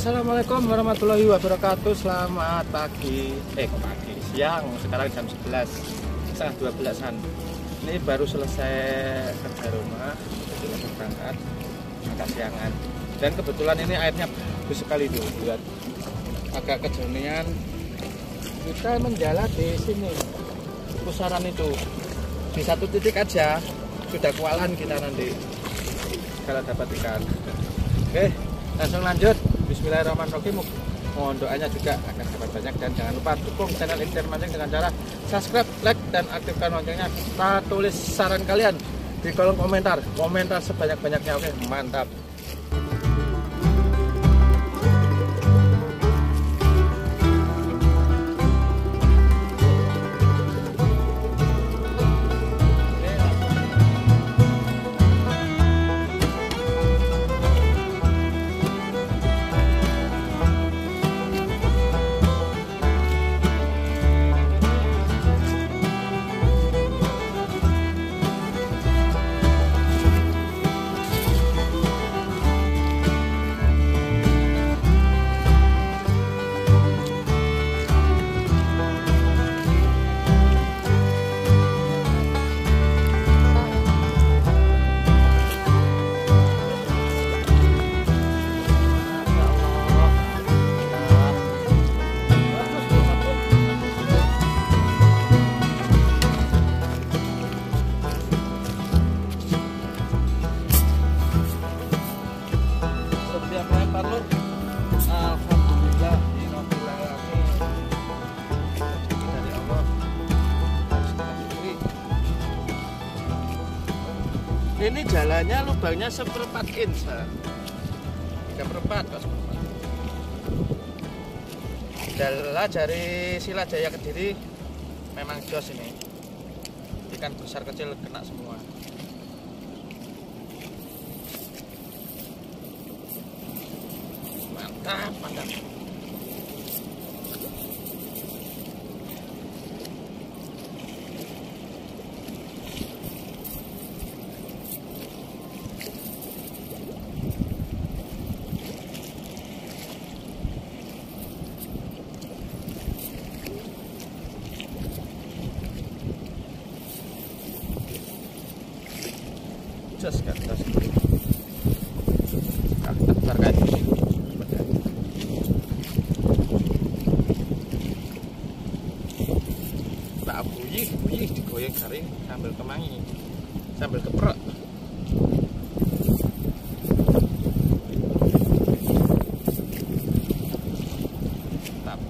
Assalamualaikum warahmatullahi wabarakatuh. Selamat pagi. Eh pagi? Siang. Sekarang jam 11 Setengah 12an Ini baru selesai kerja rumah. Jadi berangkat. Agak siangan Dan kebetulan ini airnya bagus sekali tuh Lihat Agak kejernian Kita menjalan di sini. Pusaran itu. Di satu titik aja. Sudah kualan kita nanti. Kalau dapat ikan. Oke langsung lanjut Bismillahirrahmanirrahim. Mohon doanya juga agar dapat banyak dan jangan lupa dukung channel Inter Mancing dengan cara subscribe, like dan aktifkan loncengnya. Kita tulis saran kalian di kolom komentar. Komentar sebanyak-banyaknya. Oke mantap syukuri. ini jalannya lubangnya seperempat inch tiga perempat kok seperempat. Adalah dari Sila Jaya Kediri memang jos ini. Ikan besar kecil kena semua mantap mantap jos sambil kemangi. Sambil keprek Mantap.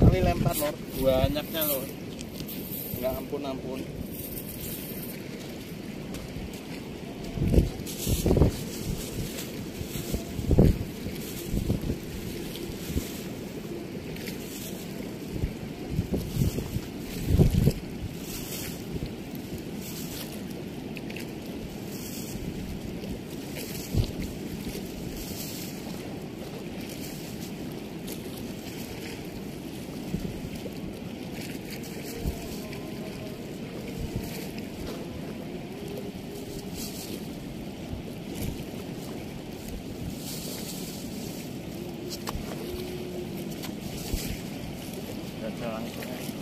kali lempar lor banyaknya lor nggak ampun ampun That's how I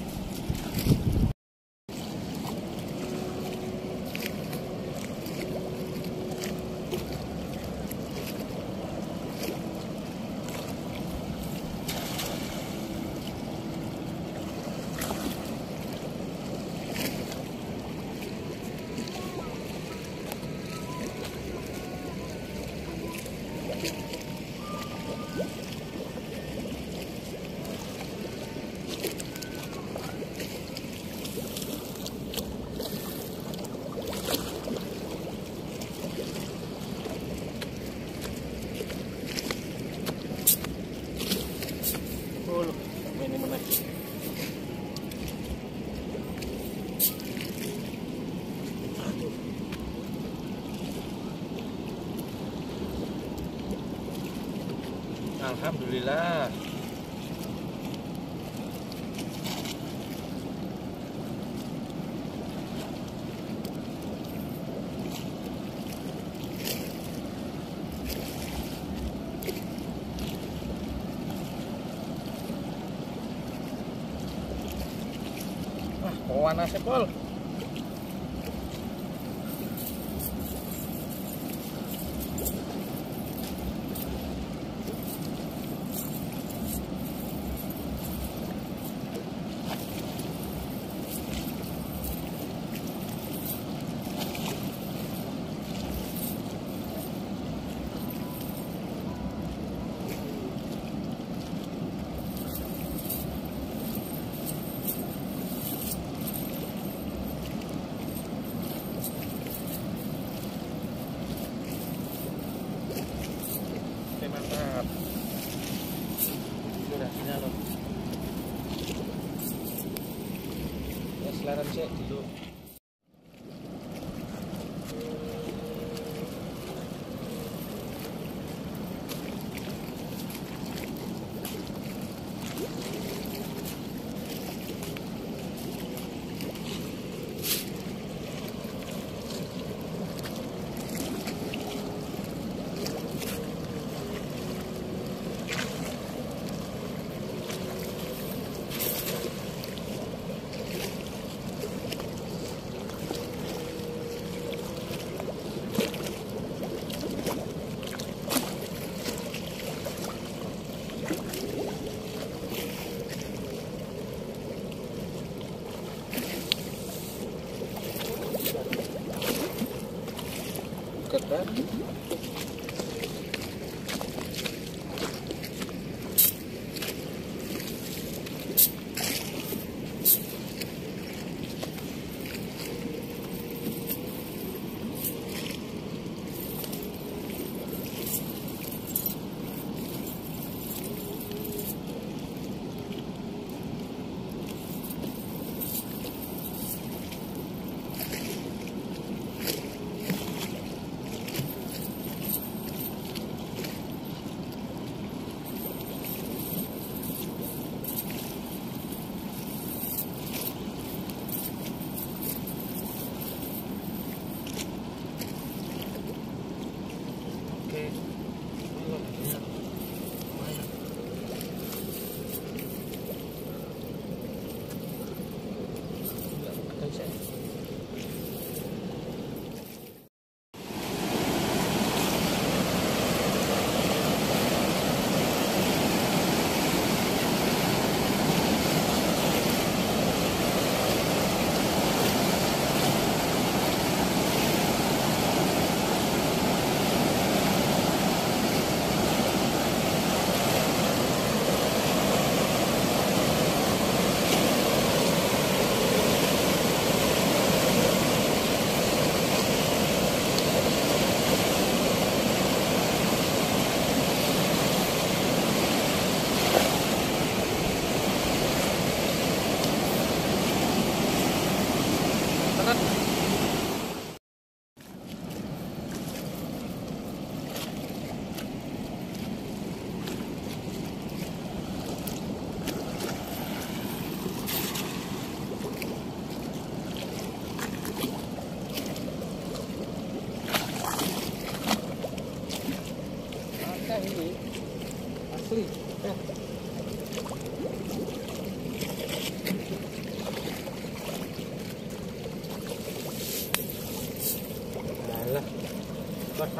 Alhamdulillah. Wah, panasnya pol. Oke, mantap. Durasinya loh. Selaran sih dulu. Oke.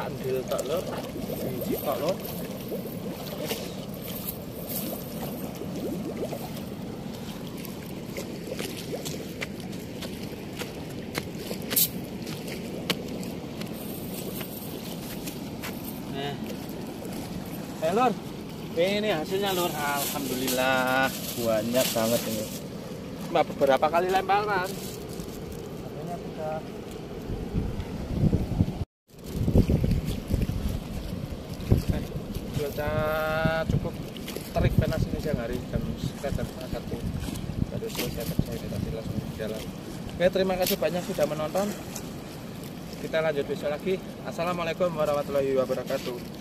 Tak ndil tok lho, tak biji tok lho. Nah. Eh, Lur. Ini hasilnya, Lur. Alhamdulillah. Banyak banget ini. Mbak beberapa kali lemparan. Akhirnya sudah Cuaca cukup terik panas ini siang hari jam sekitar jam setengah satu. Baru selesai kerja ini tadi langsung jalan. Oke terima kasih banyak sudah menonton. Kita lanjut besok lagi. Assalamualaikum warahmatullahi wabarakatuh